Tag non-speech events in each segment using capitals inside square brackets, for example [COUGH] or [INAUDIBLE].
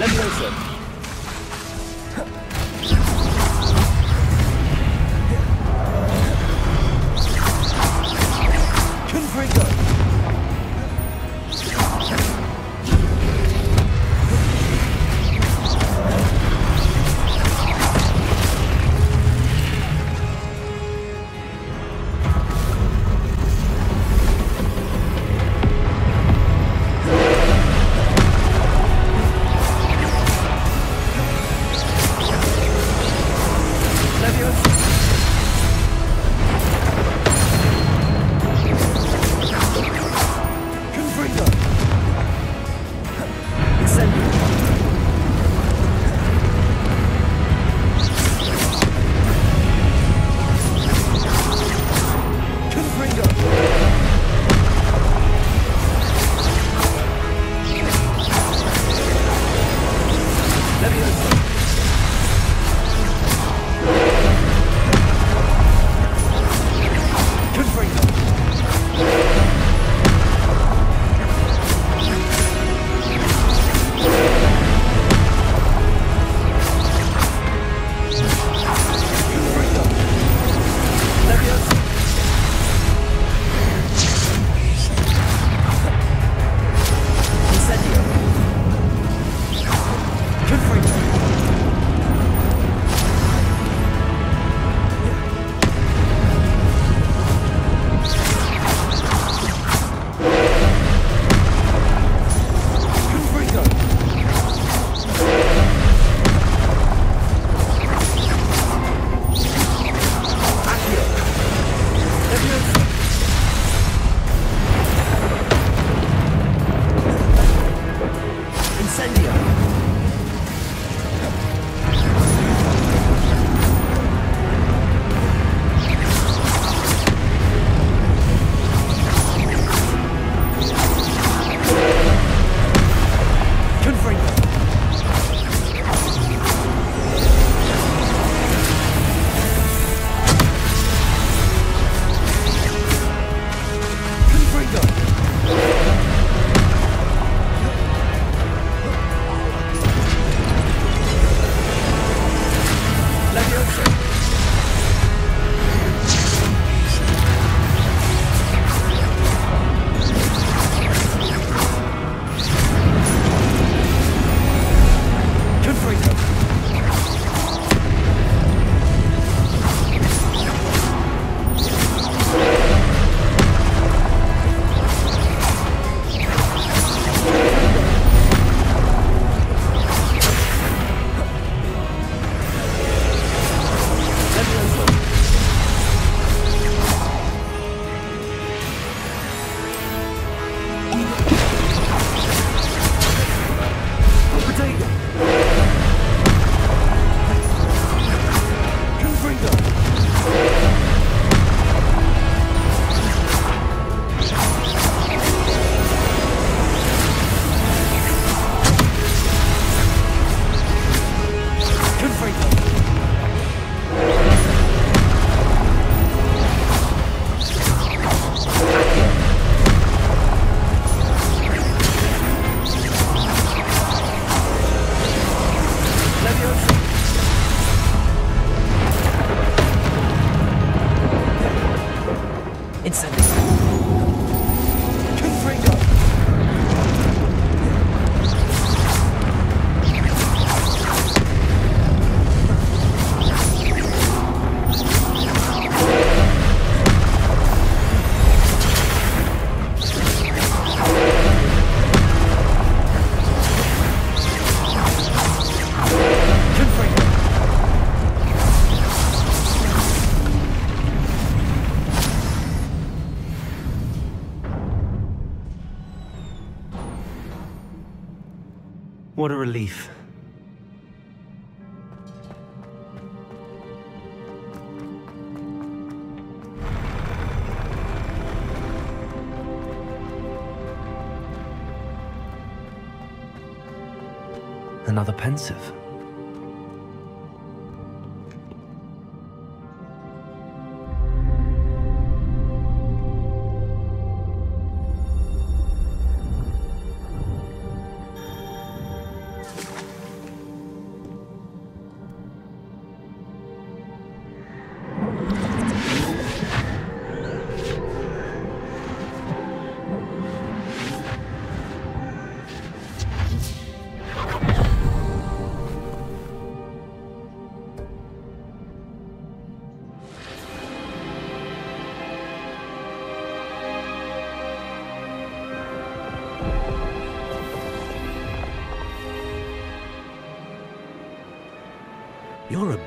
Levioso. Confringo! What a relief. Another pensieve.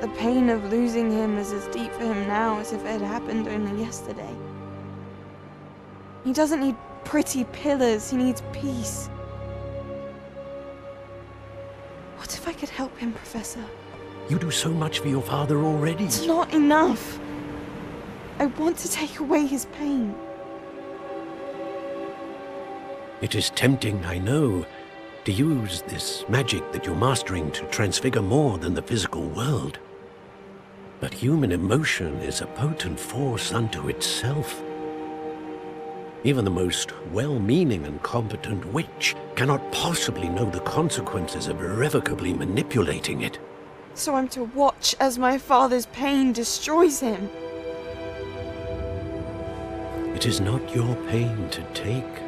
the pain of losing him is as deep for him now as if it had happened only yesterday. He doesn't need pretty pillars, he needs peace. What if I could help him, Professor? You do so much for your father already. It's not enough. I want to take away his pain. It is tempting, I know, to use this magic that you're mastering to transfigure more than the physical world. But human emotion is a potent force unto itself. Even the most well-meaning and competent witch cannot possibly know the consequences of irrevocably manipulating it. So I'm to watch as my father's pain destroys him. It is not your pain to take.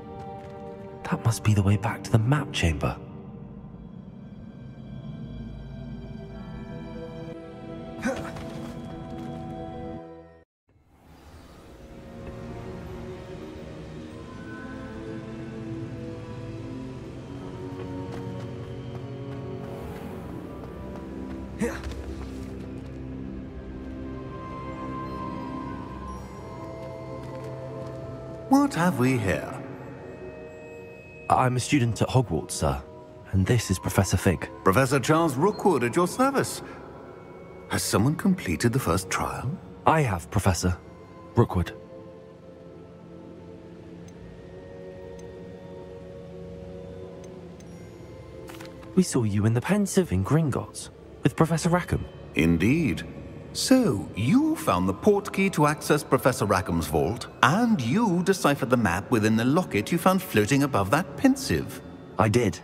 That must be the way back to the map chamber. What have we here? I'm a student at Hogwarts, sir. And this is Professor Fig. Professor Charles Rookwood at your service. Has someone completed the first trial? I have, Professor. Rookwood. We saw you in the Pensieve in Gringotts with Professor Rackham. Indeed. So, you found the portkey to access Professor Rackham's vault, and you deciphered the map within the locket you found floating above that pensieve. I did.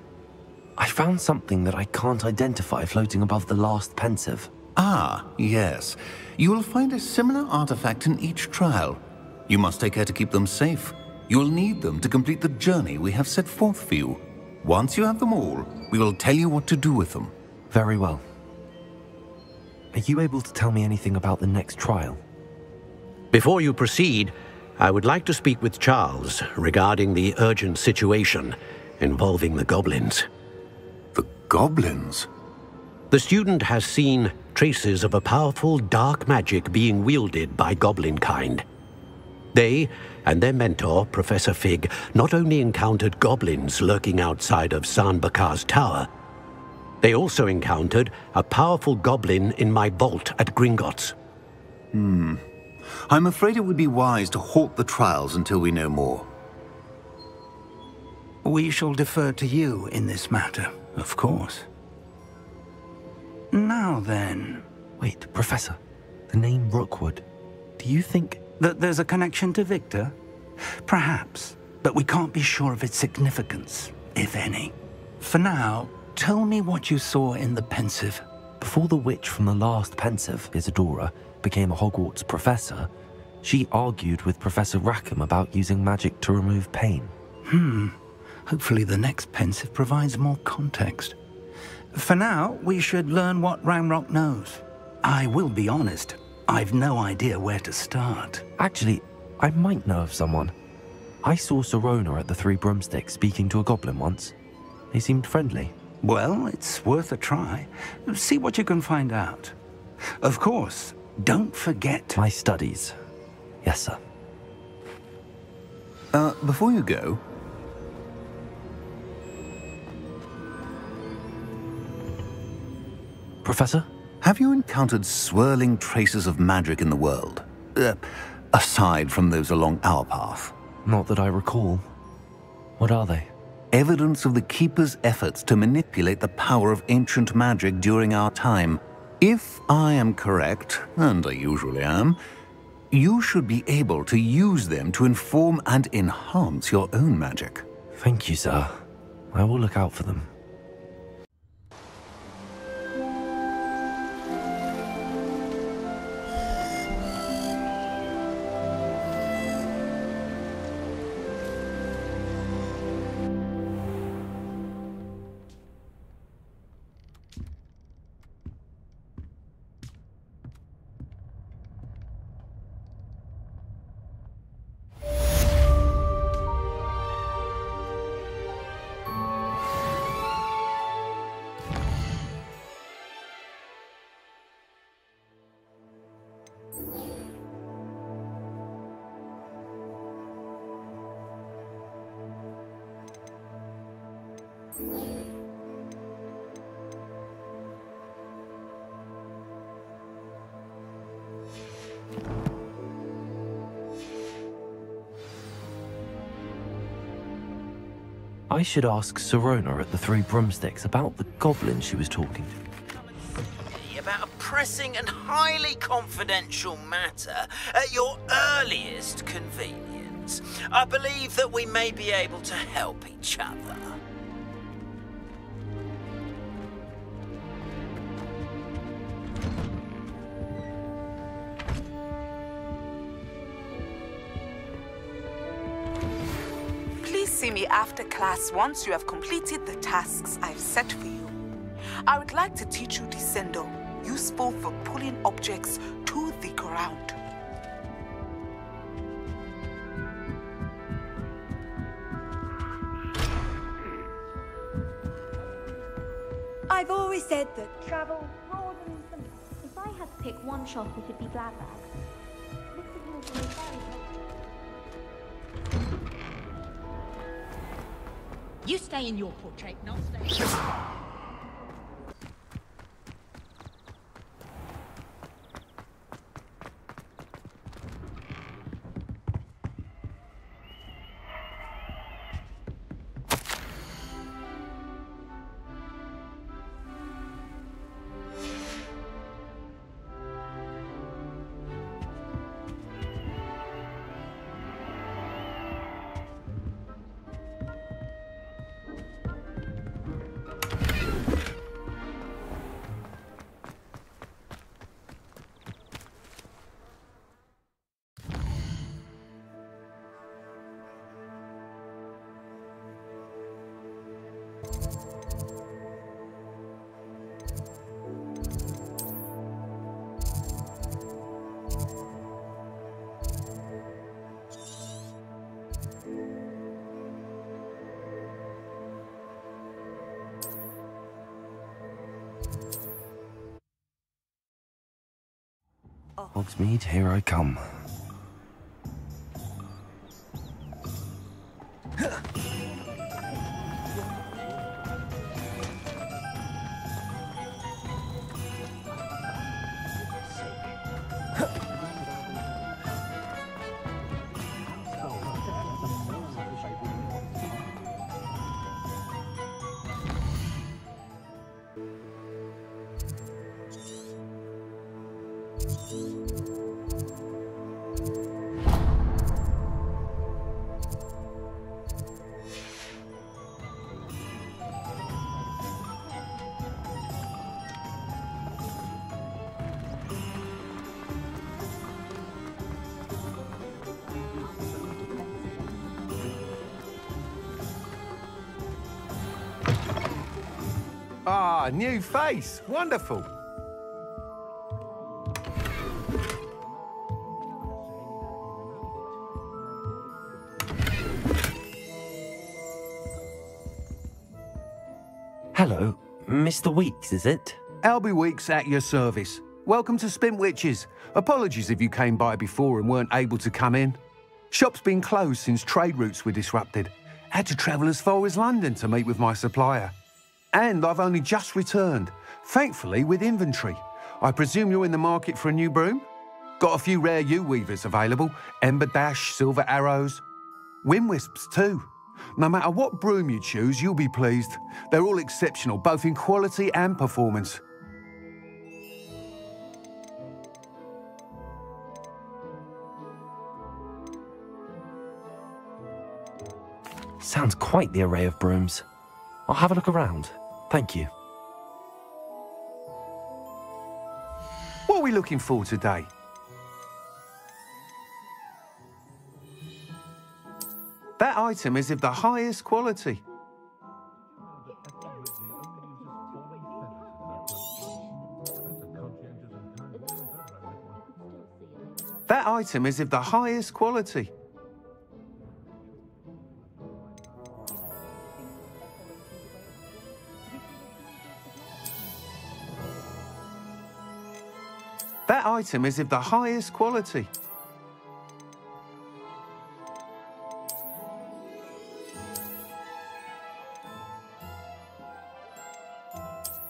I found something that I can't identify floating above the last Pensieve. Ah, yes. You will find a similar artifact in each trial. You must take care to keep them safe. You will need them to complete the journey we have set forth for you. Once you have them all, we will tell you what to do with them. Very well. Are you able to tell me anything about the next trial? Before you proceed, I would like to speak with Charles regarding the urgent situation involving the goblins. The goblins? The student has seen traces of a powerful dark magic being wielded by goblin kind. They and their mentor, Professor Fig, not only encountered goblins lurking outside of San Bakar's tower, they also encountered a powerful goblin in my vault at Gringotts. Hmm. I'm afraid it would be wise to halt the trials until we know more. We shall defer to you in this matter, of course. Now then... Wait, Professor. The name Rookwood. Do you think... That there's a connection to Victor? Perhaps, but we can't be sure of its significance, if any. For now, tell me what you saw in the Pensieve. Before the witch from the last Pensieve, Isidora, became a Hogwarts professor, she argued with Professor Rackham about using magic to remove pain. Hmm. Hopefully the next Pensieve provides more context. For now, we should learn what Ranrok knows. I will be honest, I've no idea where to start. Actually, I might know of someone. I saw Sirona at the Three Broomsticks speaking to a goblin once. They seemed friendly. Well, it's worth a try. See what you can find out. Of course, don't forget... My studies. Yes, sir. Uh, before you go... Professor? Have you encountered swirling traces of magic in the world? Uh, aside from those along our path? Not that I recall. What are they? Evidence of the Keeper's efforts to manipulate the power of ancient magic during our time. If I am correct, and I usually am, you should be able to use them to inform and enhance your own magic. Thank you, sir. I will look out for them. I should ask Sirona at the Three Broomsticks about the goblin she was talking to. About a pressing and highly confidential matter at your earliest convenience. I believe that we may be able to help each other. Me after class once you have completed the tasks I've set for you. I would like to teach you Descendo, useful for pulling objects to the ground. I've always said that travel broadens the... If I had to pick one shop, it would be Gladrags. Mr. Hills is very You stay in your portrait, not stay. Hogsmeade, here I come. Ah, new face. Wonderful. Hello, Mr. Weeks, is it? Albie Weeks at your service. Welcome to Spintwitches. Apologies if you came by before and weren't able to come in. Shop's been closed since trade routes were disrupted. Had to travel as far as London to meet with my supplier. And I've only just returned, thankfully with inventory. I presume you're in the market for a new broom? Got a few rare yew weavers available, Ember Dash, Silver Arrows, Wind Wisps too. No matter what broom you choose, you'll be pleased. They're all exceptional, both in quality and performance. Sounds quite the array of brooms. I'll have a look around. Thank you. What are we looking for today? That item is of the highest quality. That item is of the highest quality. Item is of the highest quality.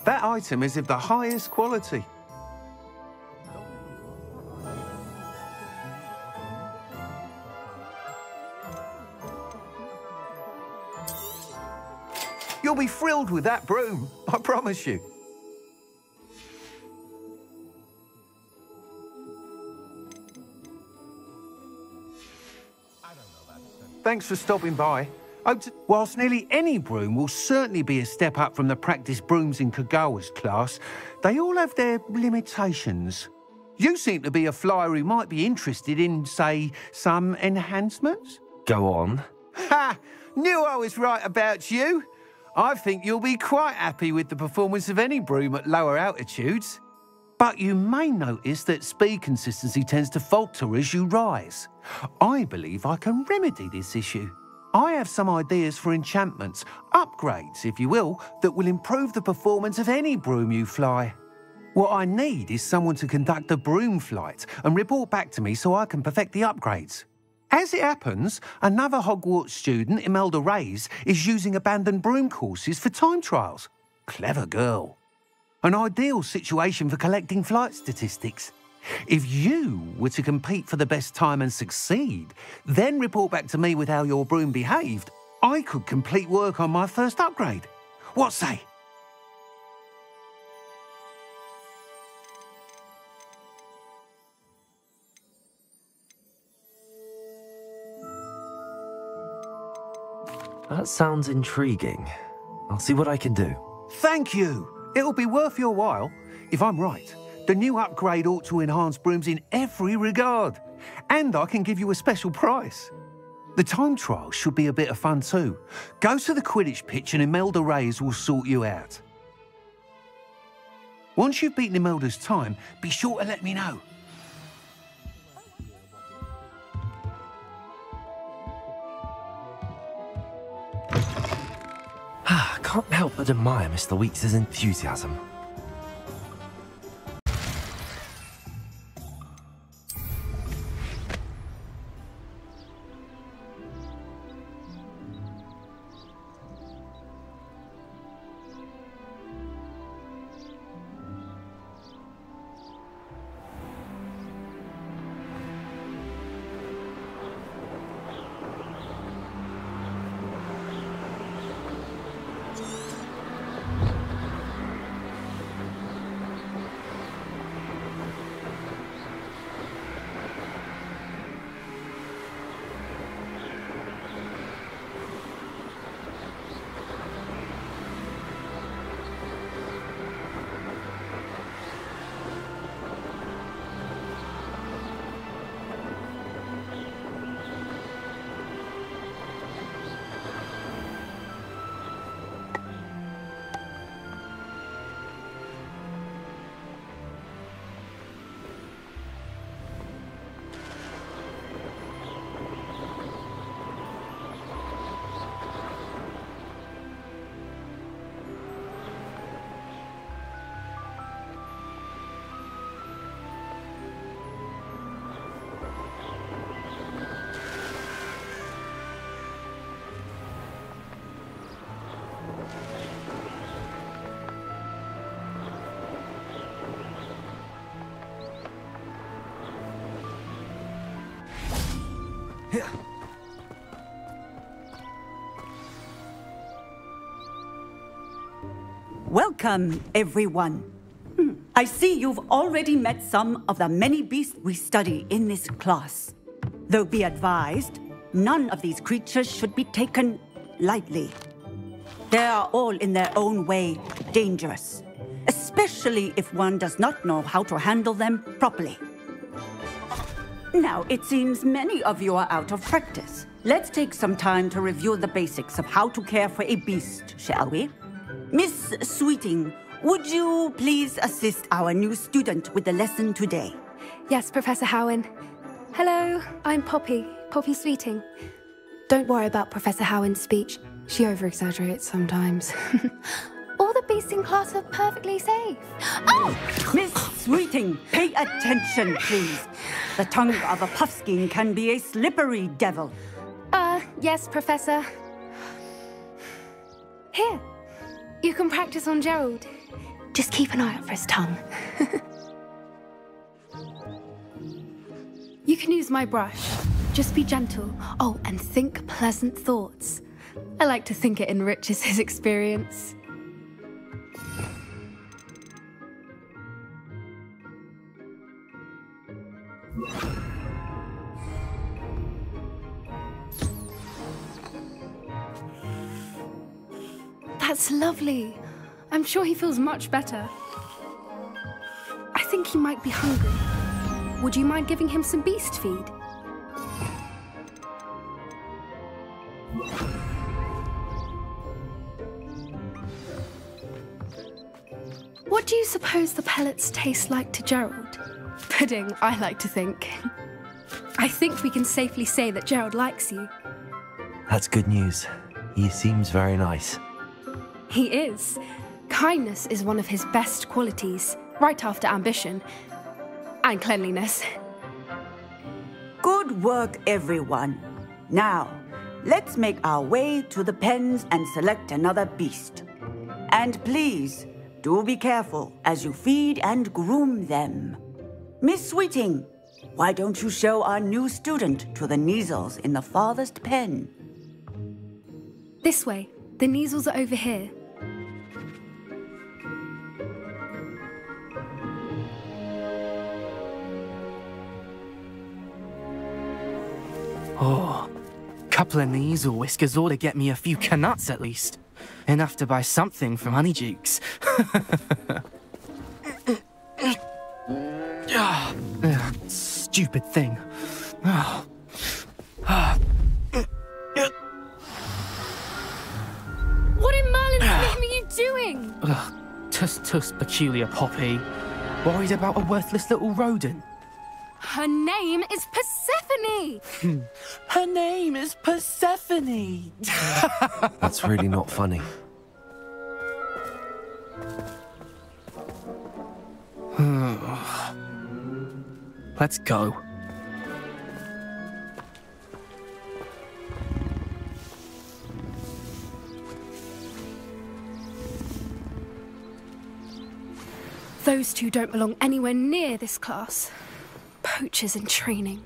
That item is of the highest quality. You'll be thrilled with that broom, I promise you. Thanks for stopping by. Oh, to- Whilst nearly any broom will certainly be a step up from the practice brooms in Kogawa's class, they all have their limitations. You seem to be a flyer who might be interested in, say, some enhancements? Go on. Ha! Knew I was right about you. I think you'll be quite happy with the performance of any broom at lower altitudes. But you may notice that speed consistency tends to falter as you rise. I believe I can remedy this issue. I have some ideas for enchantments, upgrades, if you will, that will improve the performance of any broom you fly. What I need is someone to conduct a broom flight and report back to me so I can perfect the upgrades. As it happens, another Hogwarts student, Imelda Reyes, is using abandoned broom courses for time trials. Clever girl. An ideal situation for collecting flight statistics. If you were to compete for the best time and succeed, then report back to me with how your broom behaved, I could complete work on my first upgrade. What say? That sounds intriguing. I'll see what I can do. Thank you. It'll be worth your while. If I'm right, the new upgrade ought to enhance brooms in every regard. And I can give you a special price. The time trial should be a bit of fun too. Go to the Quidditch pitch and Imelda Reyes will sort you out. Once you've beaten Imelda's time, be sure to let me know. Can't help but admire Mr. Weeks' enthusiasm. Welcome, everyone. Hmm, I see you've already met some of the many beasts we study in this class. Though be advised, none of these creatures should be taken lightly. They are all in their own way dangerous, especially if one does not know how to handle them properly. Now, it seems many of you are out of practice. Let's take some time to review the basics of how to care for a beast, shall we? Sweeting, would you please assist our new student with the lesson today? Yes, Professor Howin. Hello, I'm Poppy, Poppy Sweeting. Don't worry about Professor Howin's speech. She over-exaggerates sometimes. [LAUGHS] All the beasts in class are perfectly safe. Oh! Miss Sweeting, pay attention, please. The tongue of a Puffskein can be a slippery devil. Uh, yes, Professor. Here, you can practice on Gerald. Just keep an eye out for his tongue. [LAUGHS] you can use my brush. Just be gentle. Oh, and think pleasant thoughts. I like to think it enriches his experience. That's lovely. I'm sure he feels much better. I think he might be hungry. Would you mind giving him some beast feed? What do you suppose the pellets taste like to Gerald? Pudding, I like to think. I think we can safely say that Gerald likes you. That's good news. He seems very nice. He is. Kindness is one of his best qualities, right after ambition. And cleanliness. Good work, everyone. Now, let's make our way to the pens and select another beast. And please, do be careful as you feed and groom them. Miss Sweeting, why don't you show our new student to the Kneazles in the farthest pen? This way. The Kneazles are over here. Oh, couple of or whiskers ought to get me a few Knuts at least. Enough to buy something from Honeydukes. Ah, [LAUGHS] Stupid thing. Ah. What in Merlin's name are you doing? Ugh, Tuss tuss peculiar Poppy. Worried about a worthless little rodent. Her name is Persephone! Hmm. Her name is Persephone. [LAUGHS] That's really not funny. [SIGHS] Let's go. Those two don't belong anywhere near this class. Poachers in training.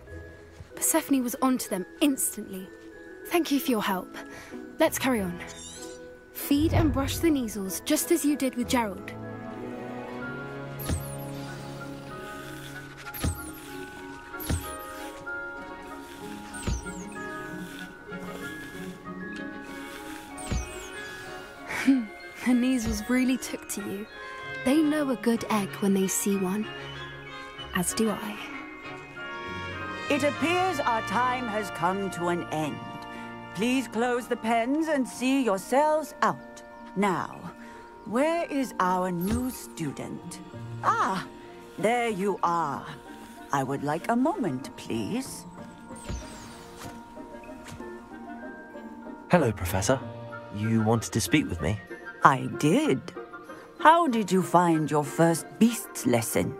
Persephone was onto them instantly. Thank you for your help. Let's carry on. Feed and brush the Kneazles just as you did with Gerald. Hmm, the Kneazles really took to you. They know a good egg when they see one. As do I. It appears our time has come to an end. Please close the pens and see yourselves out. Now, where is our new student? Ah, there you are. I would like a moment, please. Hello, Professor. You wanted to speak with me? I did. How did you find your first beasts lesson?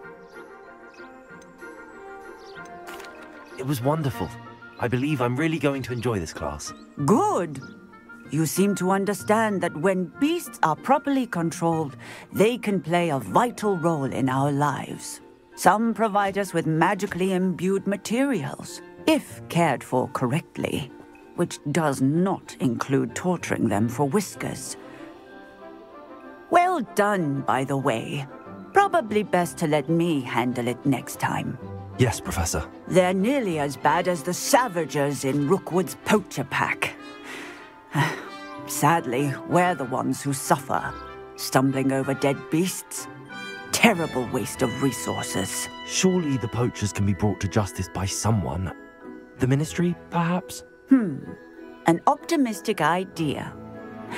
It was wonderful. I believe I'm really going to enjoy this class. Good. You seem to understand that when beasts are properly controlled, they can play a vital role in our lives. Some provide us with magically imbued materials. if cared for correctly, which does not include torturing them for whiskers. Well done, by the way. Probably best to let me handle it next time. Yes, Professor. They're nearly as bad as the Savagers in Rookwood's poacher pack. [SIGHS] Sadly, we're the ones who suffer, stumbling over dead beasts. Terrible waste of resources. Surely the poachers can be brought to justice by someone. The Ministry, perhaps? Hmm, an optimistic idea.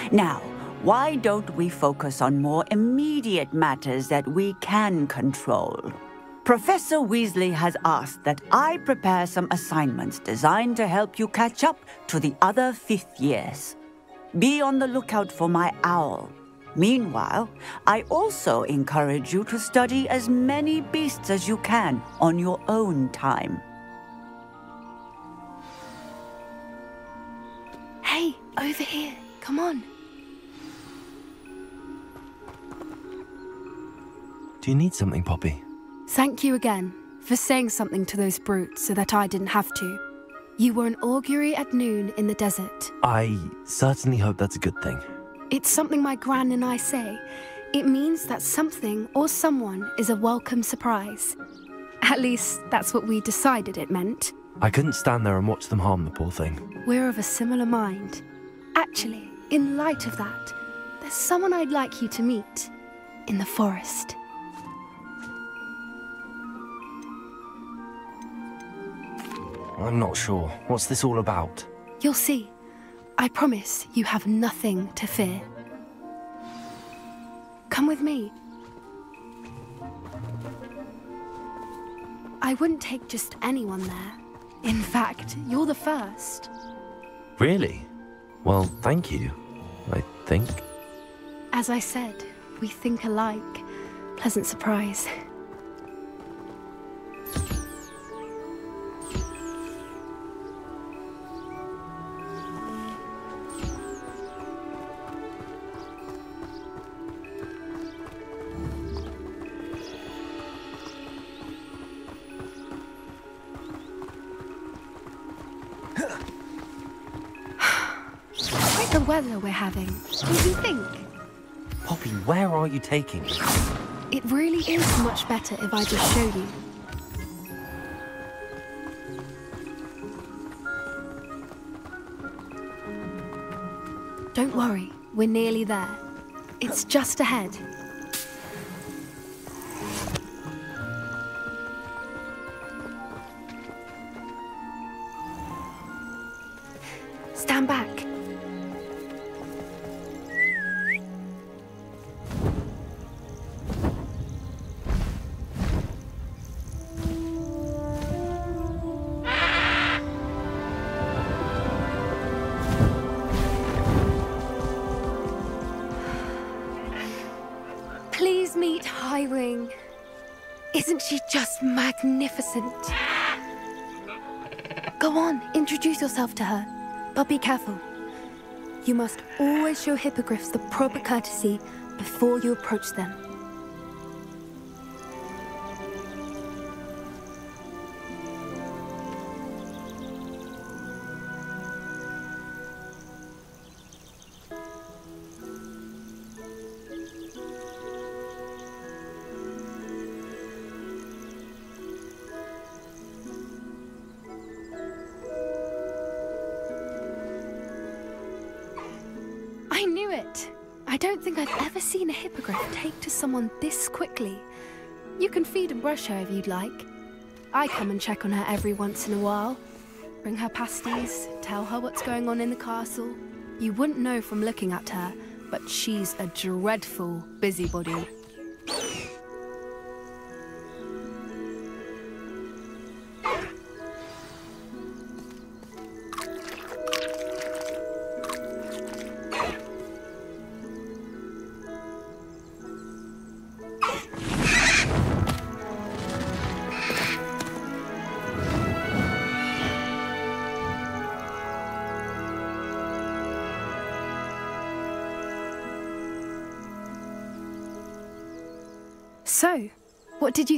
Now, why don't we focus on more immediate matters that we can control? Professor Weasley has asked that I prepare some assignments designed to help you catch up to the other fifth years. Be on the lookout for my owl. Meanwhile, I also encourage you to study as many beasts as you can on your own time. Hey, over here. Come on. Do you need something, Poppy? Thank you again for saying something to those brutes so that I didn't have to. You were an augury at noon in the desert. I certainly hope that's a good thing. It's something my gran and I say. It means that something or someone is a welcome surprise. At least, that's what we decided it meant. I couldn't stand there and watch them harm the poor thing. We're of a similar mind. Actually, in light of that, there's someone I'd like you to meet in the forest. I'm not sure. What's this all about? You'll see. I promise you have nothing to fear. Come with me. I wouldn't take just anyone there. In fact, you're the first. Really? Well, thank you. I think. As I said, we think alike. Pleasant surprise. Are you taking? It really is much better if I just show you. Don't worry, we're nearly there. It's just ahead. Please meet Highwing. Isn't she just magnificent? Go on, introduce yourself to her. But be careful. You must always show hippogriffs the proper courtesy before you approach them. You can feed and brush her if you'd like. I come and check on her every once in a while. Bring her pasties, tell her what's going on in the castle. You wouldn't know from looking at her, but she's a dreadful busybody.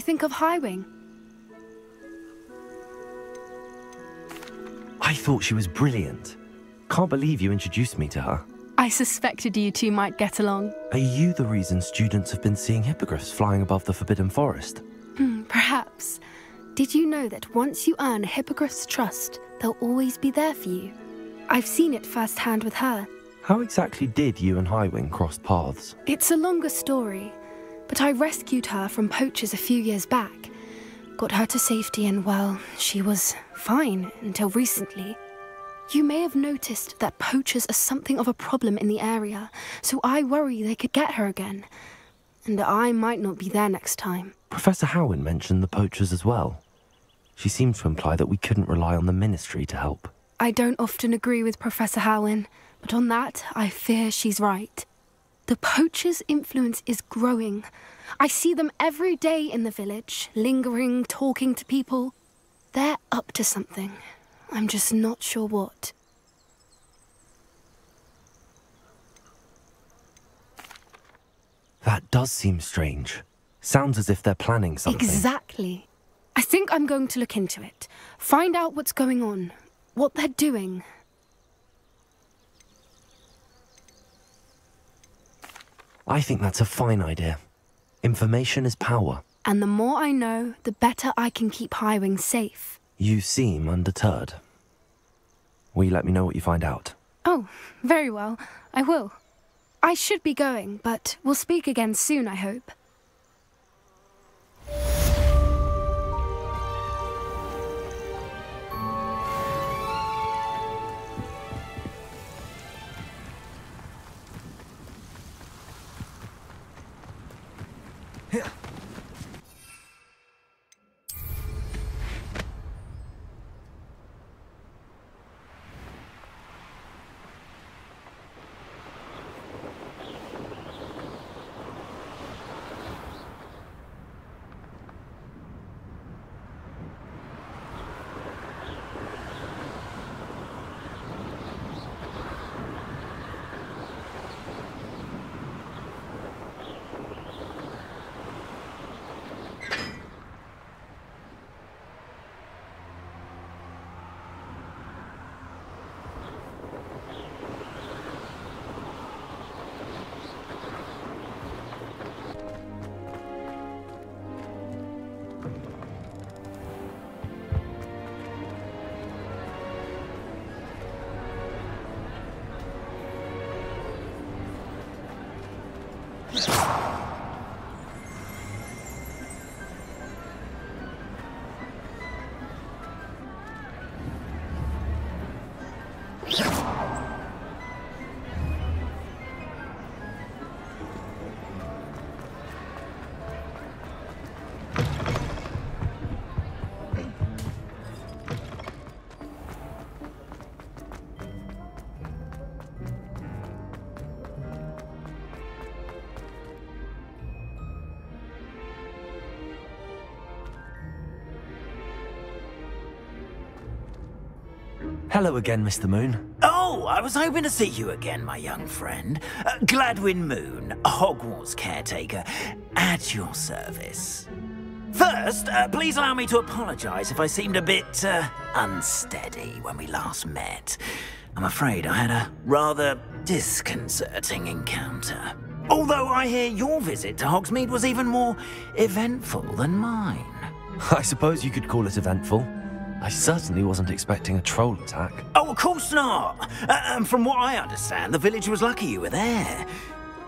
Think of Highwing? I thought she was brilliant. Can't believe you introduced me to her. I suspected you two might get along. Are you the reason students have been seeing hippogriffs flying above the Forbidden Forest? Hmm, perhaps. Did you know that once you earn a hippogriff's trust, they'll always be there for you? I've seen it firsthand with her. How exactly did you and Highwing cross paths? It's a longer story, but I rescued her from poachers a few years back. Got her to safety, and well, she was fine until recently. You may have noticed that poachers are something of a problem in the area, so I worry they could get her again. And I might not be there next time. Professor Howin mentioned the poachers as well. She seemed to imply that we couldn't rely on the Ministry to help. I don't often agree with Professor Howin, but on that, I fear she's right. The poachers' influence is growing. I see them every day in the village, lingering, talking to people. They're up to something. I'm just not sure what. That does seem strange. Sounds as if they're planning something. Exactly. I think I'm going to look into it. Find out what's going on, what they're doing. I think that's a fine idea. Information is power. And the more I know, the better I can keep Highwing safe. You seem undeterred. Will you let me know what you find out? Oh, very well. I will. I should be going, but we'll speak again soon, I hope. Hello again, Mr. Moon. Oh, I was hoping to see you again, my young friend. Uh, Gladwin Moon, Hogwarts caretaker, at your service. First, uh, please allow me to apologize if I seemed a bit uh, unsteady when we last met. I'm afraid I had a rather disconcerting encounter. Although I hear your visit to Hogsmeade was even more eventful than mine. I suppose you could call it eventful. I certainly wasn't expecting a troll attack. Oh, of course not. Uh, and from what I understand, the village was lucky you were there.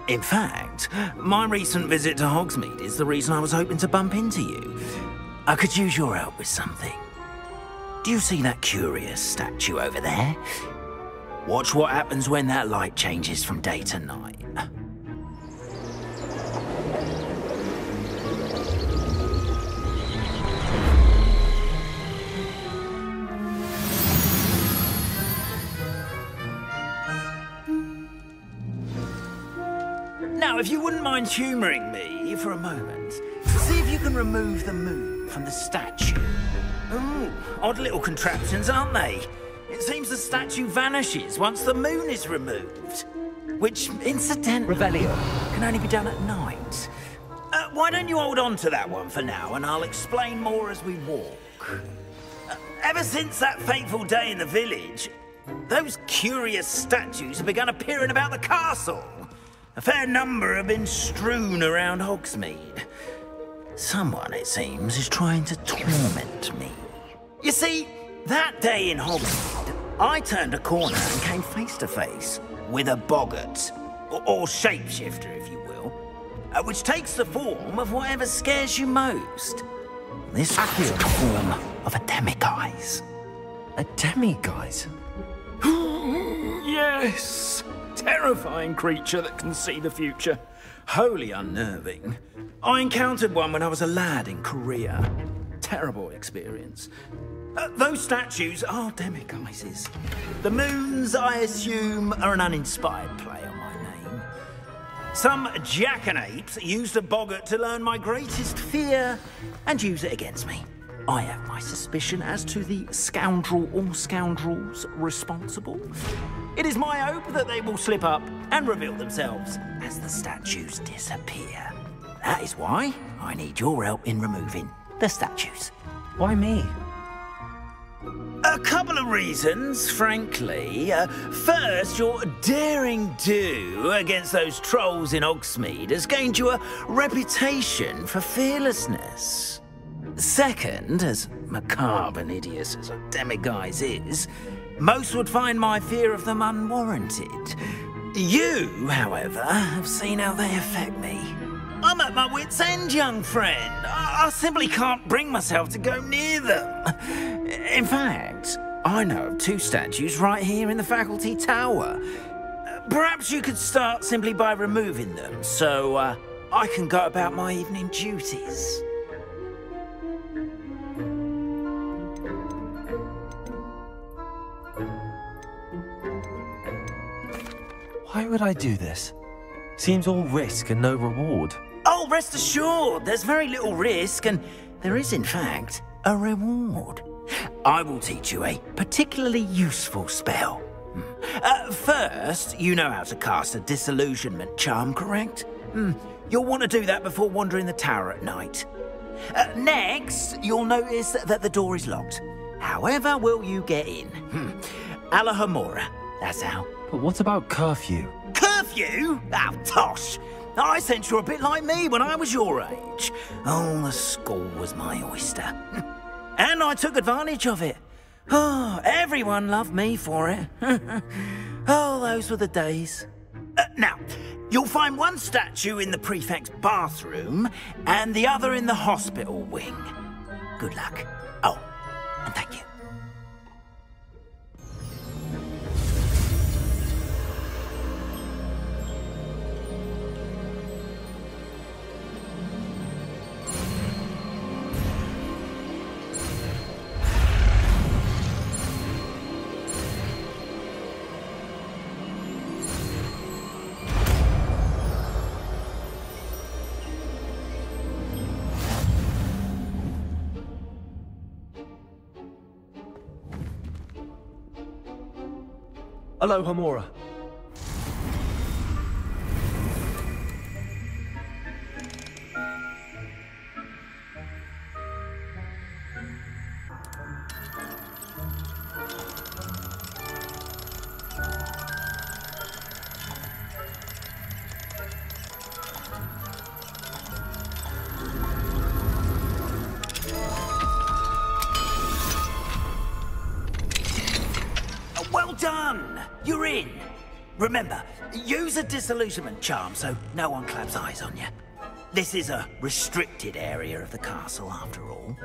In fact, my recent visit to Hogsmeade is the reason I was hoping to bump into you. I could use your help with something. Do you see that curious statue over there? Watch what happens when that light changes from day to night. Now, if you wouldn't mind humouring me for a moment, see if you can remove the moon from the statue. Ooh, odd little contraptions, aren't they? It seems the statue vanishes once the moon is removed. Which, incidentally, Revelio. can only be done at night. Uh, why don't you hold on to that one for now, and I'll explain more as we walk. Uh, ever since that fateful day in the village, those curious statues have begun appearing about the castle. A fair number have been strewn around Hogsmeade. Someone, it seems, is trying to torment me. You see, that day in Hogsmeade, I turned a corner and came face to face with a boggart, or, or shapeshifter, if you will, uh, which takes the form of whatever scares you most. This was the form of a demiguise. A demiguise? [GASPS] yes! Terrifying creature that can see the future. Wholly unnerving. I encountered one when I was a lad in Korea. Terrible experience. Uh, those statues are demiguises. The moons, I assume, are an uninspired play on my name. Some jackanapes used a boggart to learn my greatest fear and use it against me. I have my suspicion as to the scoundrel or scoundrels responsible. It is my hope that they will slip up and reveal themselves as the statues disappear. That is why I need your help in removing the statues. Why me? A couple of reasons, frankly. Uh, first, your daring do against those trolls in Hogsmeade has gained you a reputation for fearlessness. Second, as macabre and hideous as a demiguise is, most would find my fear of them unwarranted. You, however, have seen how they affect me. I'm at my wit's end, young friend. I, simply can't bring myself to go near them. In fact, I know of two statues right here in the faculty tower. Perhaps you could start simply by removing them, so uh, I can go about my evening duties. Why would I do this? Seems all risk and no reward. Oh, rest assured, there's very little risk, and there is, in fact, a reward. I will teach you a particularly useful spell. Hmm. Uh, first, you know how to cast a disillusionment charm, correct? Hmm. You'll want to do that before wandering the tower at night. Uh, next, you'll notice that the door is locked. However will you get in? Hmm. Alohomora, that's how. But what about curfew? Curfew? Oh, tosh. I sense you're a bit like me when I was your age. Oh, the school was my oyster. [LAUGHS] and I took advantage of it. Oh, everyone loved me for it. [LAUGHS] oh, those were the days. Uh, now, you'll find one statue in the prefect's bathroom and the other in the hospital wing. Good luck. Oh, and thank you. Alohomora. Disillusionment charm so no one claps eyes on you. This is a restricted area of the castle, after all.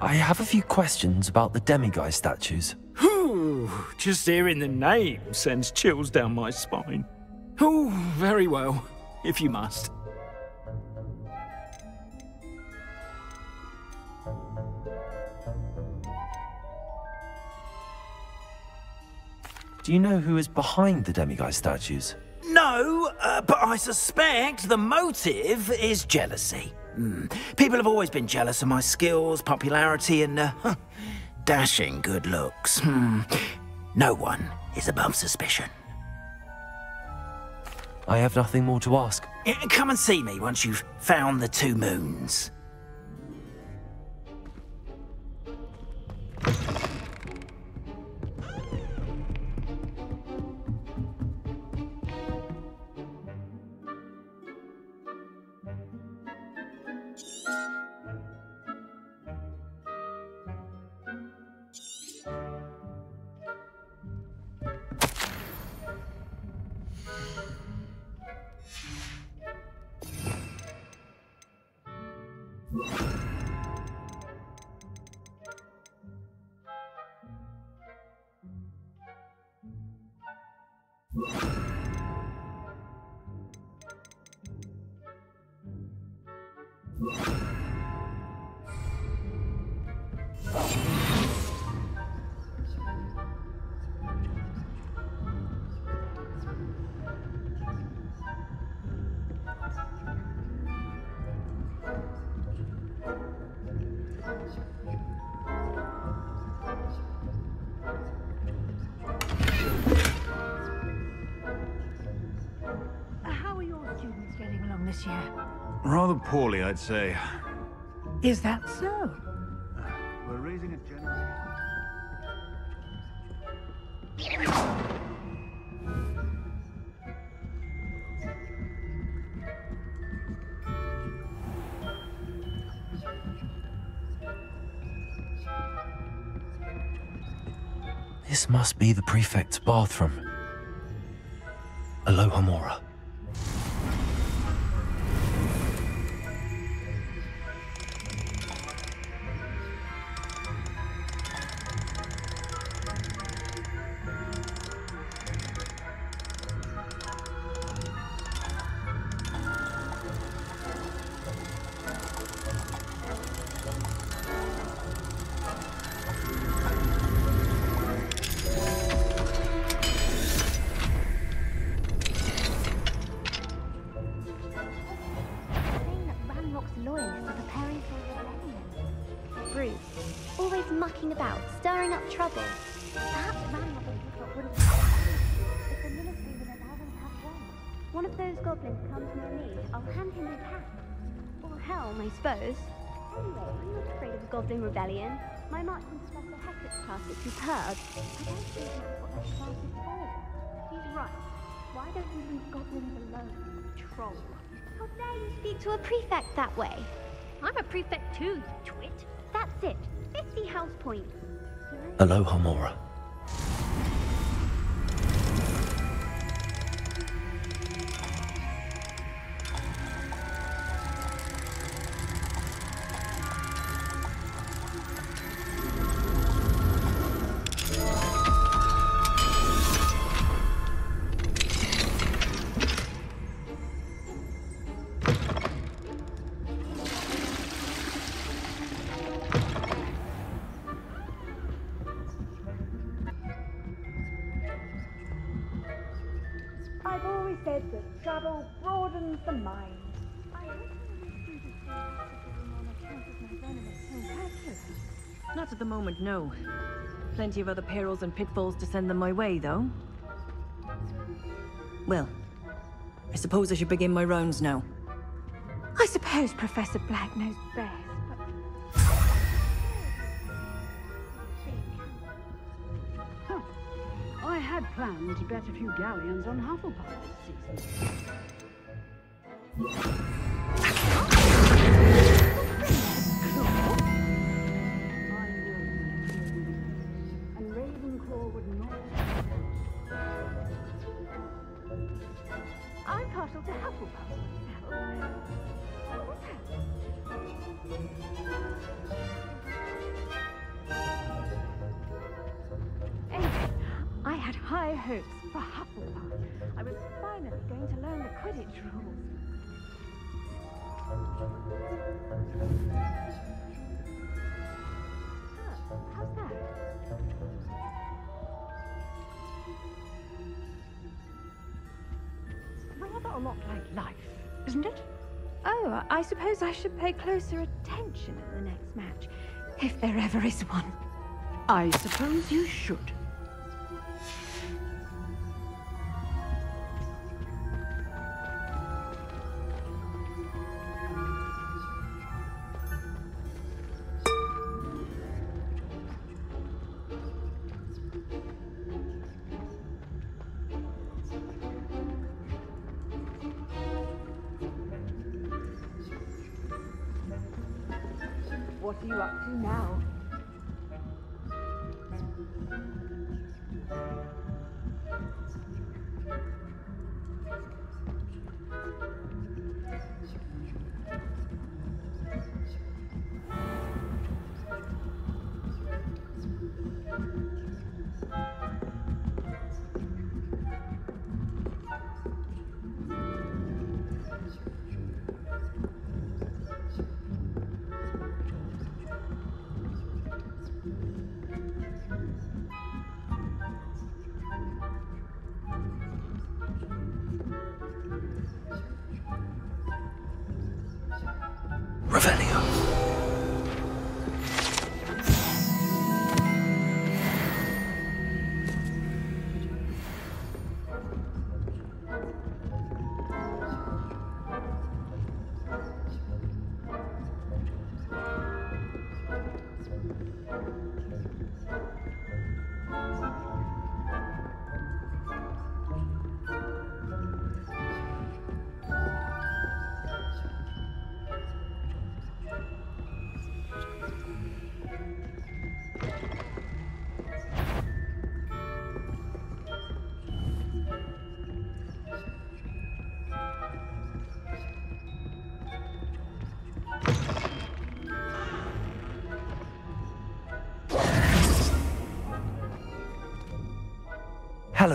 I have a few questions about the demiguise statues. Whew, just hearing the name sends chills down my spine. Oh, very well, if you must. Do you know who is behind the demiguise statues? No, uh, but I suspect the motive is jealousy. Hmm. People have always been jealous of my skills, popularity, and uh, huh, dashing good looks. Hmm. No one is above suspicion. I have nothing more to ask. Eh, Come and see me once you've found the two moons. How poorly, I'd say. Is that so? We're raising a general. This must be the prefect's bathroom. Alohomora. Saying alone? Troll. How dare you speak to a prefect that way? I'm a prefect too, you twit. That's it. 50 house points. Alohomora. I've no. Plenty of other perils and pitfalls to send them my way, though. Well, I suppose I should begin my rounds now. I suppose Professor Black knows best, but... Huh. I had planned to bet a few galleons on Hufflepuff this season. Finally going to learn the Quidditch rules. Oh, how's that? Rather a lot like life, isn't it? Oh, I suppose I should pay closer attention at the next match, if there ever is one. I suppose you should.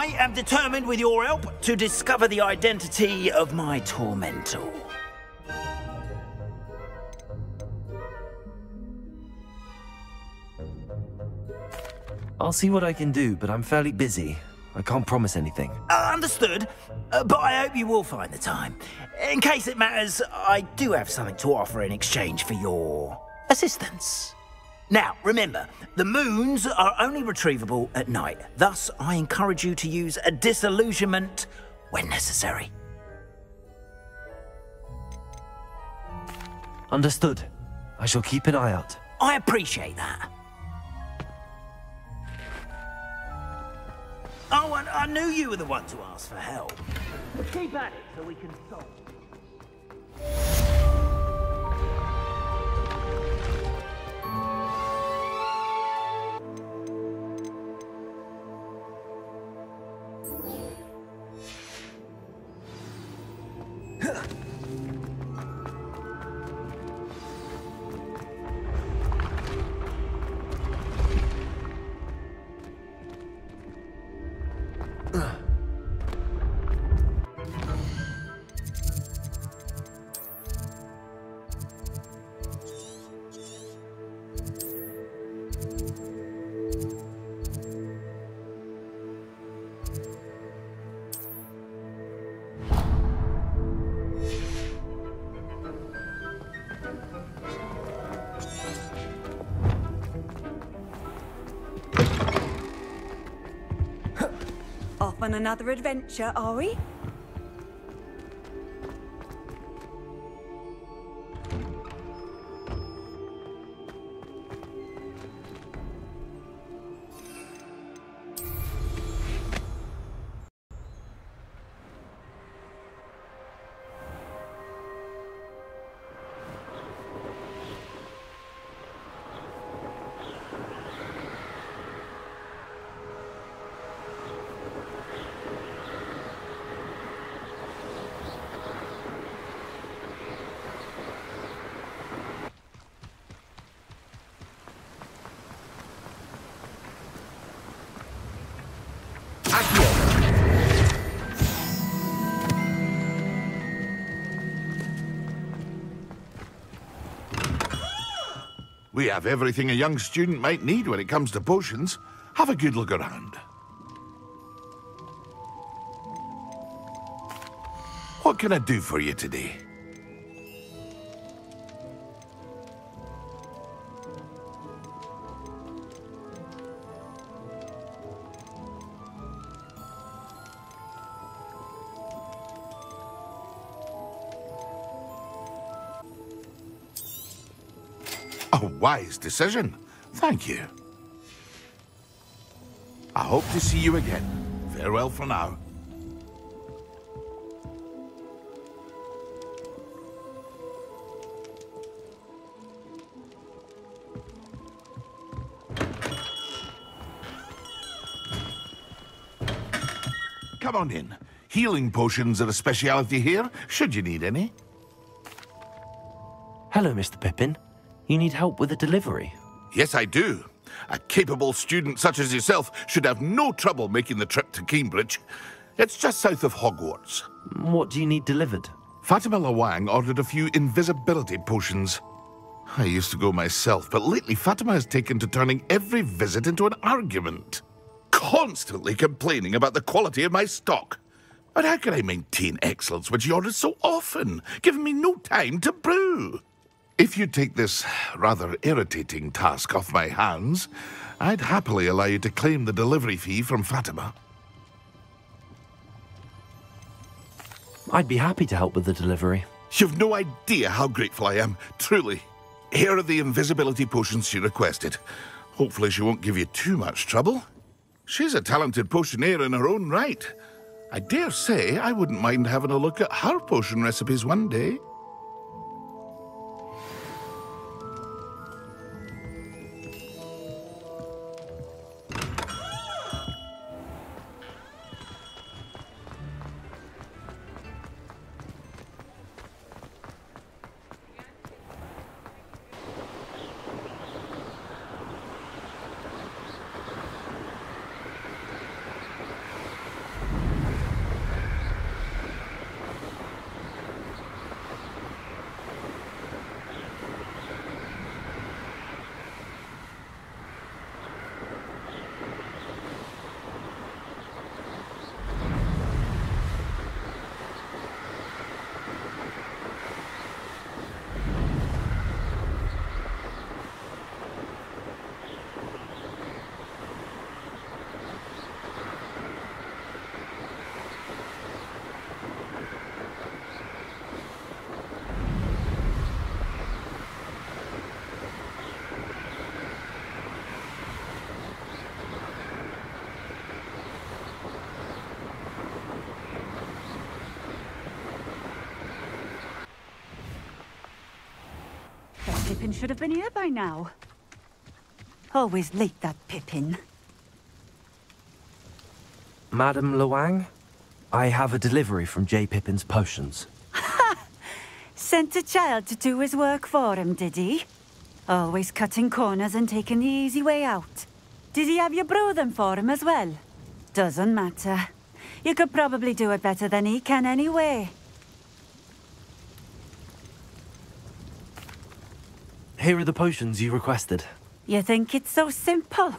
I am determined, with your help, to discover the identity of my tormentor. I'll see what I can do, but I'm fairly busy. I can't promise anything. Uh, understood, uh, but I hope you will find the time. In case it matters, I do have something to offer in exchange for your assistance. Now, remember, the moons are only retrievable at night. Thus, I encourage you to use a disillusionment when necessary. Understood. I shall keep an eye out. I appreciate that. Oh, and I knew you were the one to ask for help. Keep at it so we can solve. On another adventure, are we? Have everything a young student might need when it comes to potions. Have a good look around. What can I do for you today? Wise decision. Thank you. I hope to see you again. Farewell for now. Come on in. Healing potions are a speciality here, should you need any. Hello, Mr. Pippin. You need help with a delivery? Yes, I do. A capable student such as yourself should have no trouble making the trip to Keenbridge. It's just south of Hogwarts. What do you need delivered? Fatima Lawang ordered a few invisibility potions. I used to go myself, but lately Fatima has taken to turning every visit into an argument. Constantly complaining about the quality of my stock. But how can I maintain excellence when she orders so often, giving me no time to brew? If you'd take this rather irritating task off my hands, I'd happily allow you to claim the delivery fee from Fatima. I'd be happy to help with the delivery. You've no idea how grateful I am, truly. Here are the invisibility potions she requested. Hopefully she won't give you too much trouble. She's a talented potioneer in her own right. I dare say I wouldn't mind having a look at her potion recipes one day. Pippin should have been here by now. Always late, that Pippin. Madam Lawang, I have a delivery from J. Pippin's potions. Ha! [LAUGHS] Sent a child to do his work for him, did he? Always cutting corners and taking the easy way out. Did he have you brew them for him as well? Doesn't matter. You could probably do it better than he can anyway. Here are the potions you requested. You think it's so simple?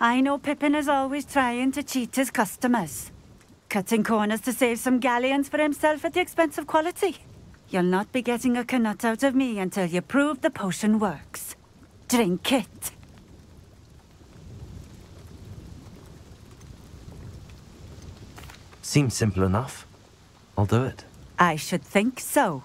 I know Pippin is always trying to cheat his customers. Cutting corners to save some galleons for himself at the expense of quality. You'll not be getting a Knut out of me until you prove the potion works. Drink it. Seems simple enough. I'll do it. I should think so.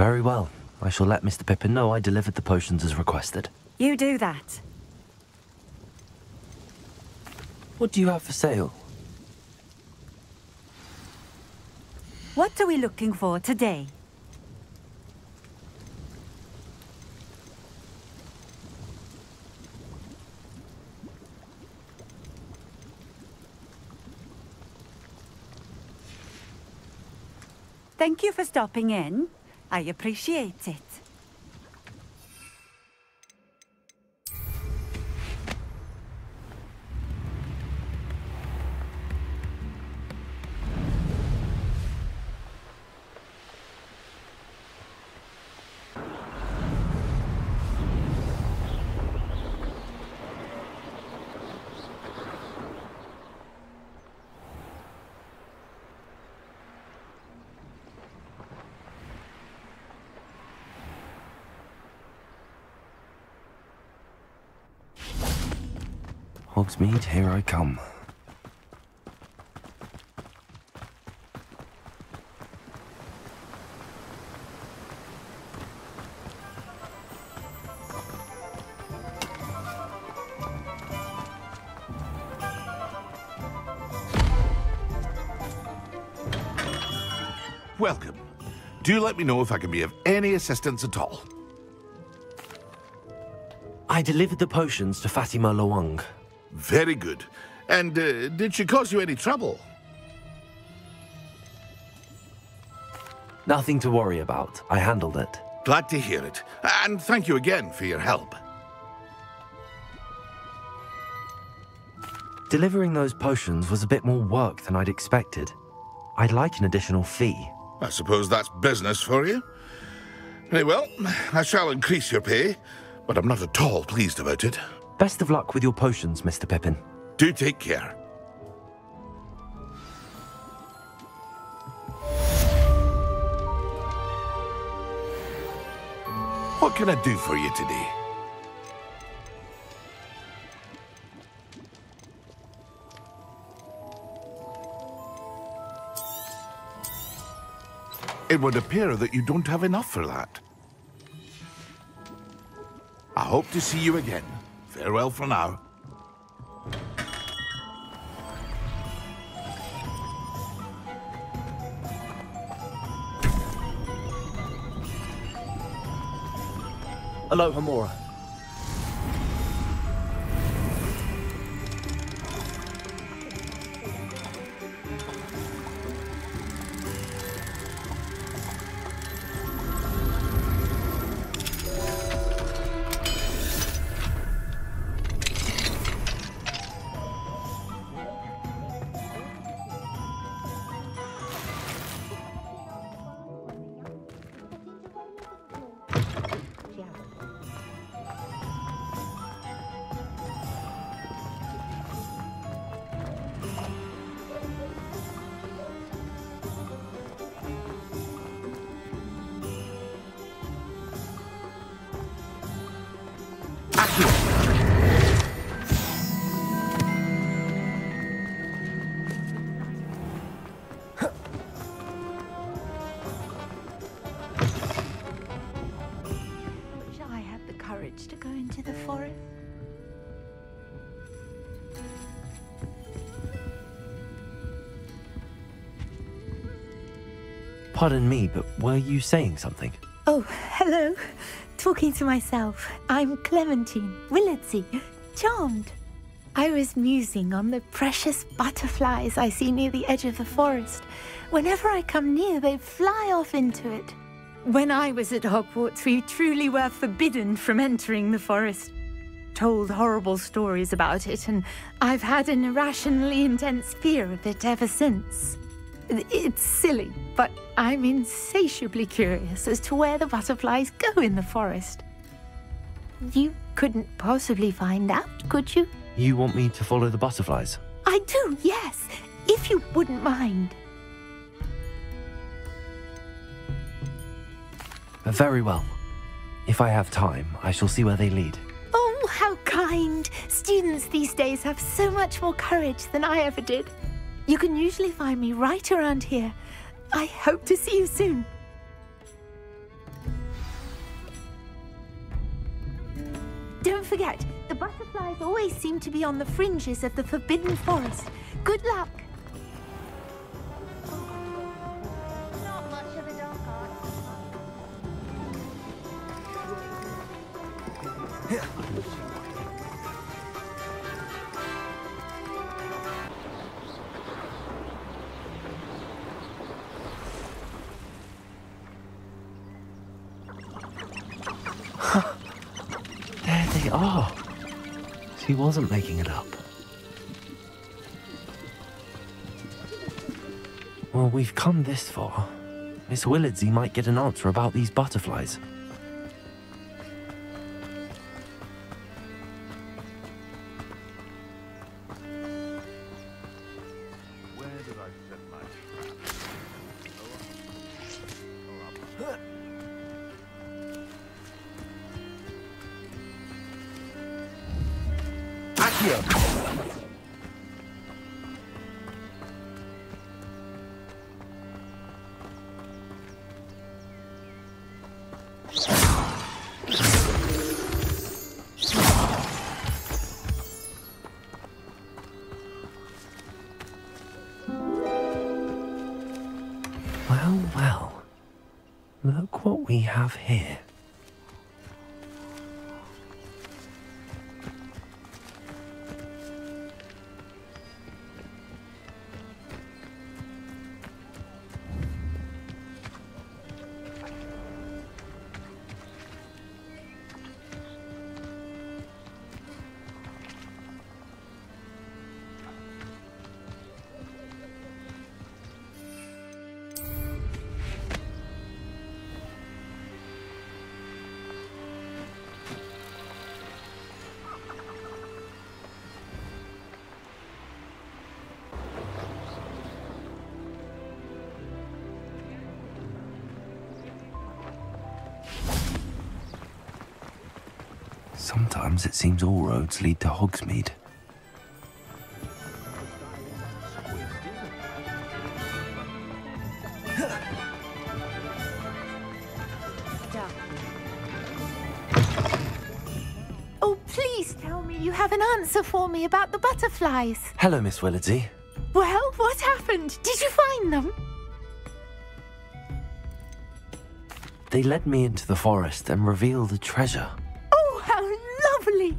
Very well. I shall let Mr. Pippin know I delivered the potions as requested. You do that. What do you have for sale? What are we looking for today? Thank you for stopping in. I appreciate it. Hogsmeade, here I come. Welcome. Do let me know if I can be of any assistance at all. I delivered the potions to Fatima Loang. Very good. And uh, did she cause you any trouble? Nothing to worry about. I handled it. Glad to hear it. And thank you again for your help. Delivering those potions was a bit more work than I'd expected. I'd like an additional fee. I suppose that's business for you. Very well, I shall increase your pay, but I'm not at all pleased about it. Best of luck with your potions, Mr. Pippin. Do take care. What can I do for you today? It would appear that you don't have enough for that. I hope to see you again. Farewell for now. Hello, Wish Pardon me, but were you saying something? Oh, hello. Talking to myself. I'm Clementine Willardsey. Charmed. I was musing on the precious butterflies I see near the edge of the forest. Whenever I come near, they fly off into it. When I was at Hogwarts, we truly were forbidden from entering the forest. Told horrible stories about it, and I've had an irrationally intense fear of it ever since. It's silly, but I'm insatiably curious as to where the butterflies go in the forest. You couldn't possibly find out, could you? You want me to follow the butterflies? I do, yes, if you wouldn't mind. Very well. If I have time, I shall see where they lead. Oh, how kind! Students these days have so much more courage than I ever did. You can usually find me right around here. I hope to see you soon. Don't forget, the butterflies always seem to be on the fringes of the Forbidden Forest. Good luck! He wasn't making it up. Well, we've come this far. Miss Willardsey might get an answer about these butterflies. What we Sometimes it seems all roads lead to Hogsmeade. Oh, please tell me you have an answer for me about the butterflies. Hello, Miss Willardsey. Well, what happened? Did you find them? They led me into the forest and revealed a treasure. Lovely!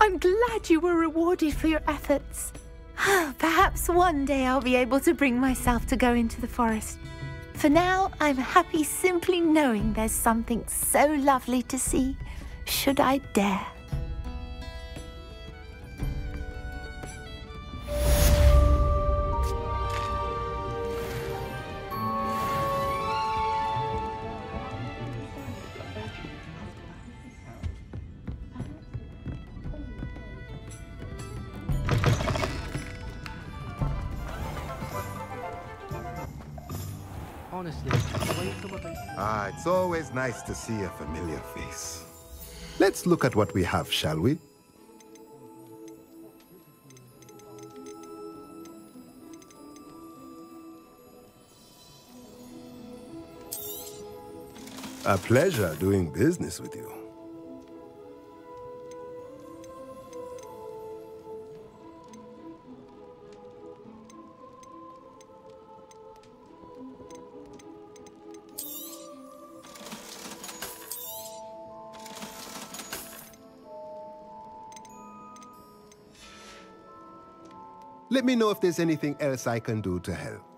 I'm glad you were rewarded for your efforts. Ah, perhaps one day I'll be able to bring myself to go into the forest. For now, I'm happy simply knowing there's something so lovely to see, should I dare. Honestly, Ah, it's always nice to see a familiar face. Let's look at what we have, shall we? A pleasure doing business with you. Let me know if there's anything else I can do to help.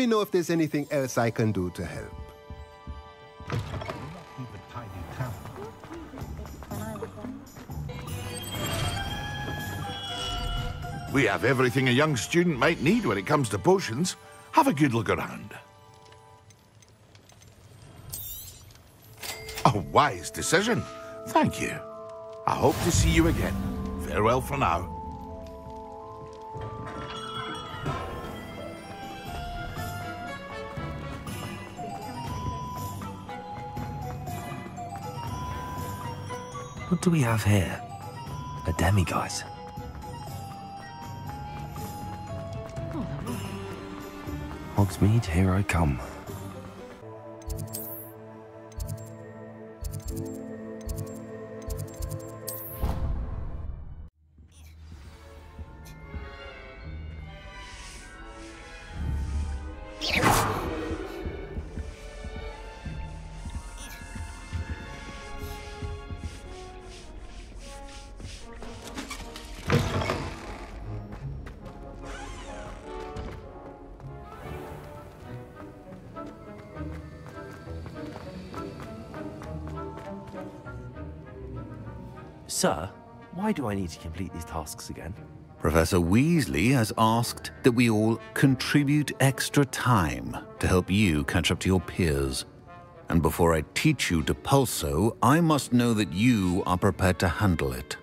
Me know if there's anything else I can do to help. We have everything a young student might need when it comes to potions. Have a good look around. A wise decision. Thank you. I hope to see you again. Farewell for now. What do we have here? A demiguise. Hogsmeade, here I come. Why do I need to complete these tasks again? Professor Weasley has asked that we all contribute extra time to help you catch up to your peers. And before I teach you to Depulso, I must know that you are prepared to handle it.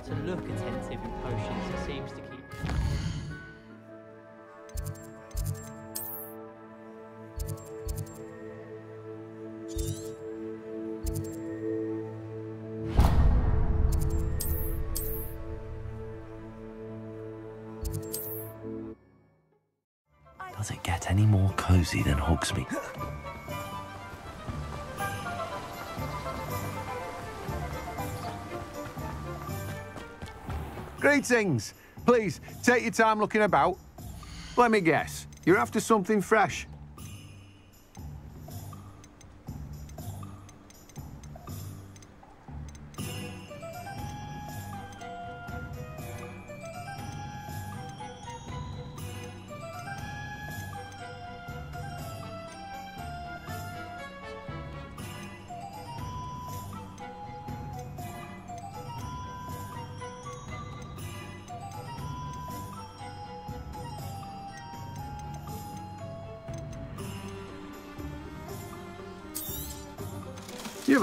Try to look attentive in potions, it seems to keep. Does it get any more cozy than Hogsmeade? [LAUGHS] Greetings. Please, take your time looking about. Let me guess. You're after something fresh.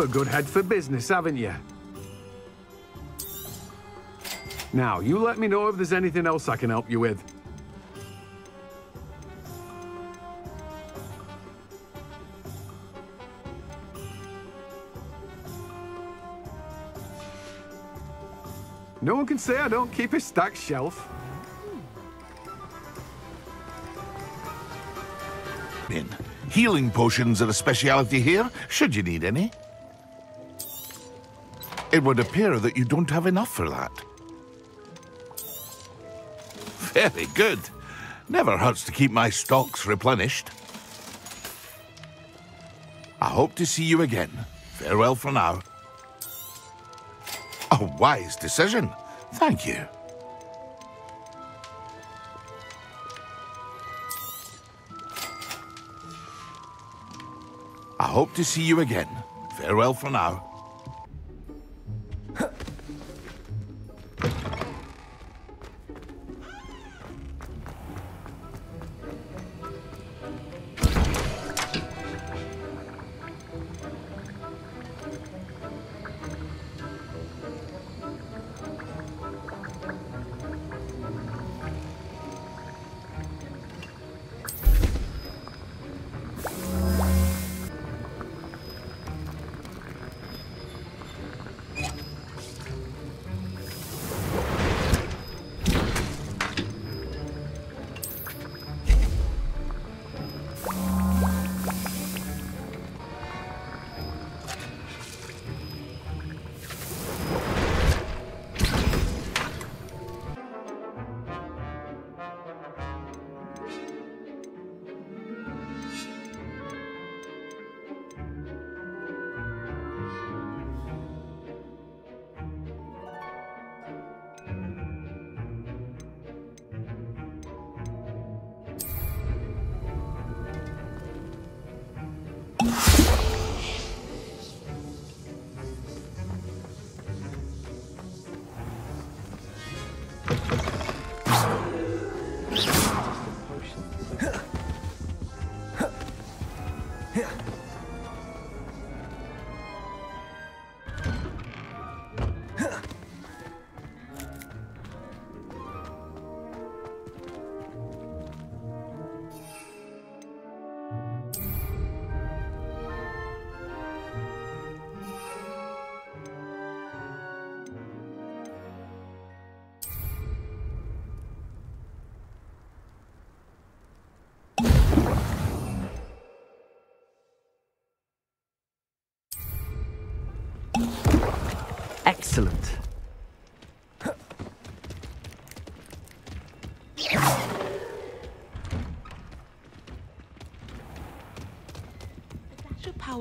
Good head for business, haven't you? Now, you let me know if there's anything else I can help you with. No one can say I don't keep a stacked shelf. In. Healing potions are a speciality here, should you need any. It would appear that you don't have enough for that. Very good. Never hurts to keep my stocks replenished. I hope to see you again. Farewell for now. A wise decision. Thank you. I hope to see you again. Farewell for now.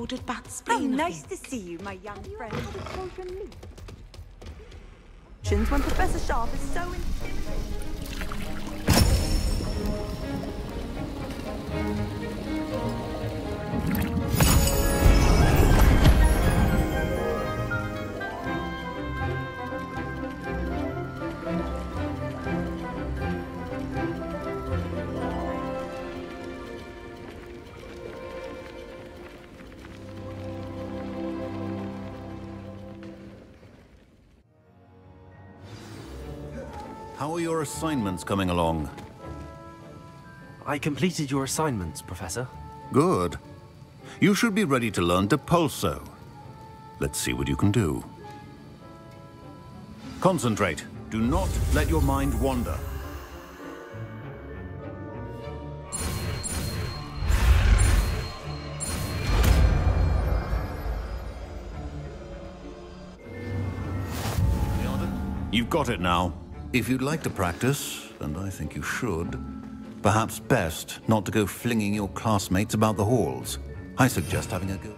Your powdered bat's oh, How been nice to see you, my young friend. When Professor Sharp is so How are your assignments coming along? I completed your assignments, Professor. Good. You should be ready to learn to Depulso. Let's see what you can do. Concentrate. Do not let your mind wander. You've got it now. If you'd like to practice, and I think you should, perhaps best not to go flinging your classmates about the halls. I suggest having a go.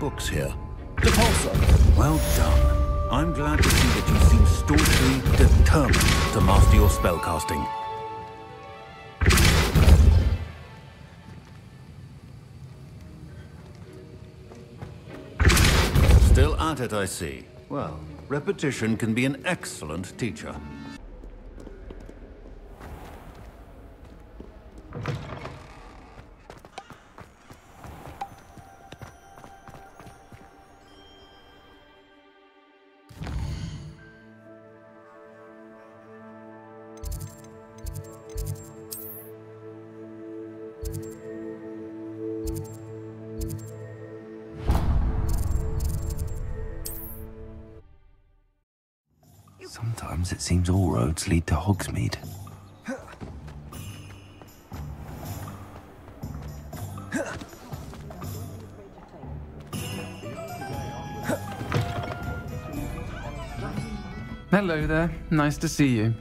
Books here. Depulso! Well done. I'm glad to see that you seem staunchly determined to master your spellcasting. Still at it, I see. Well, repetition can be an excellent teacher. Seems all roads lead to Hogsmeade. Hello there. Nice to see you.